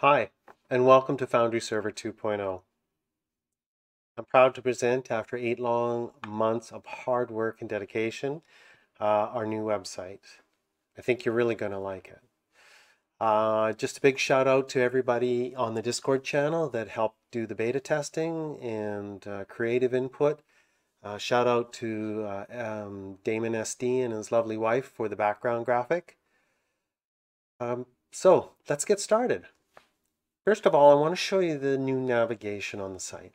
Hi, and welcome to Foundry Server 2.0. I'm proud to present, after eight long months of hard work and dedication, uh, our new website. I think you're really going to like it. Uh, just a big shout out to everybody on the Discord channel that helped do the beta testing and uh, creative input. Uh, shout out to uh, um, Damon SD and his lovely wife for the background graphic. Um, so let's get started. First of all, I want to show you the new navigation on the site.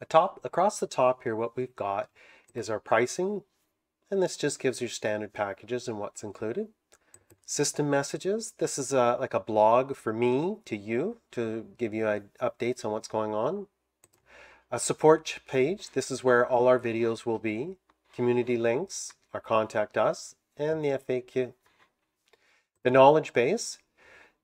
Atop, across the top here, what we've got is our pricing, and this just gives your standard packages and what's included. System messages, this is a, like a blog for me to you to give you uh, updates on what's going on. A support page, this is where all our videos will be. Community links, our contact us, and the FAQ. The knowledge base,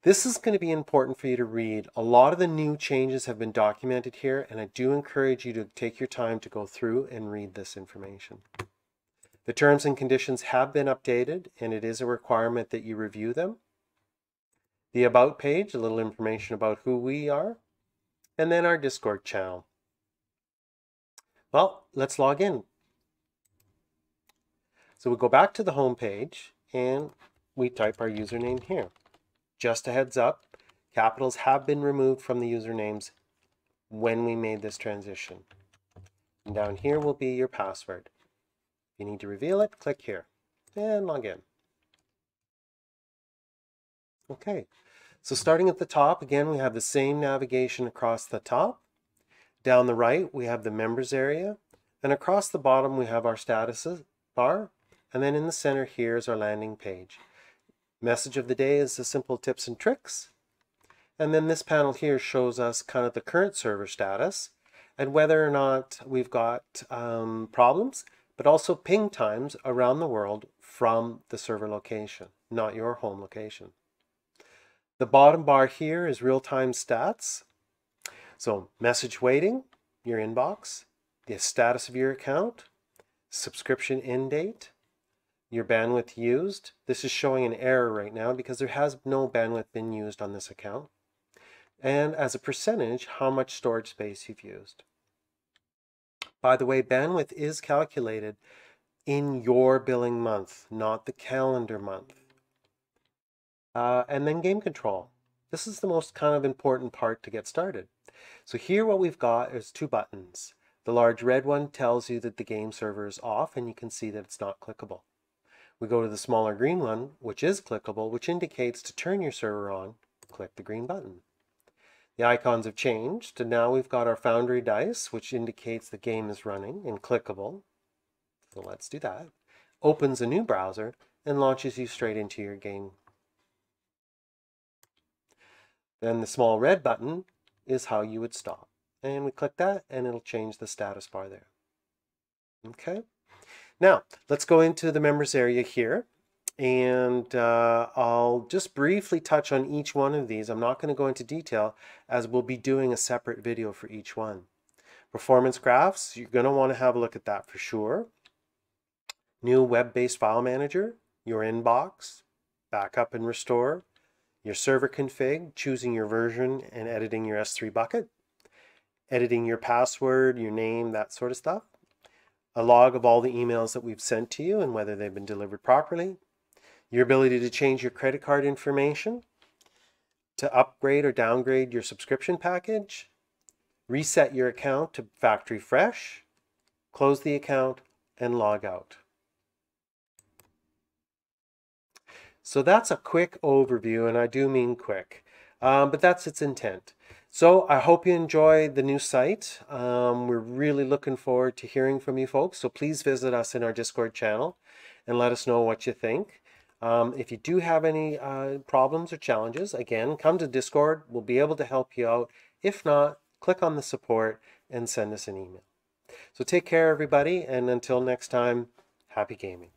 this is going to be important for you to read. A lot of the new changes have been documented here, and I do encourage you to take your time to go through and read this information. The terms and conditions have been updated, and it is a requirement that you review them. The About page, a little information about who we are, and then our Discord channel. Well, let's log in. So we go back to the home page, and we type our username here. Just a heads up, capitals have been removed from the usernames when we made this transition. And down here will be your password. You need to reveal it, click here and log in. Okay, so starting at the top, again, we have the same navigation across the top. Down the right, we have the members area. And across the bottom, we have our status bar. And then in the center here is our landing page. Message of the day is the simple tips and tricks. And then this panel here shows us kind of the current server status and whether or not we've got um, problems, but also ping times around the world from the server location, not your home location. The bottom bar here is real-time stats. So message waiting, your inbox, the status of your account, subscription end date, your bandwidth used. This is showing an error right now because there has no bandwidth been used on this account. And as a percentage, how much storage space you've used. By the way, bandwidth is calculated in your billing month, not the calendar month. Uh, and then game control. This is the most kind of important part to get started. So here what we've got is two buttons. The large red one tells you that the game server is off and you can see that it's not clickable. We go to the smaller green one, which is clickable, which indicates to turn your server on, click the green button. The icons have changed, and now we've got our Foundry dice, which indicates the game is running and clickable. So let's do that. Opens a new browser and launches you straight into your game. Then the small red button is how you would stop. And we click that and it'll change the status bar there. Okay. Now, let's go into the members area here. And uh, I'll just briefly touch on each one of these. I'm not going to go into detail as we'll be doing a separate video for each one. Performance graphs, you're going to want to have a look at that for sure. New web-based file manager, your inbox, backup and restore, your server config, choosing your version and editing your S3 bucket, editing your password, your name, that sort of stuff a log of all the emails that we've sent to you and whether they've been delivered properly, your ability to change your credit card information, to upgrade or downgrade your subscription package, reset your account to factory fresh, close the account, and log out. So that's a quick overview, and I do mean quick, um, but that's its intent. So I hope you enjoy the new site. Um, we're really looking forward to hearing from you folks. So please visit us in our Discord channel and let us know what you think. Um, if you do have any uh, problems or challenges, again, come to Discord. We'll be able to help you out. If not, click on the support and send us an email. So take care, everybody. And until next time, happy gaming.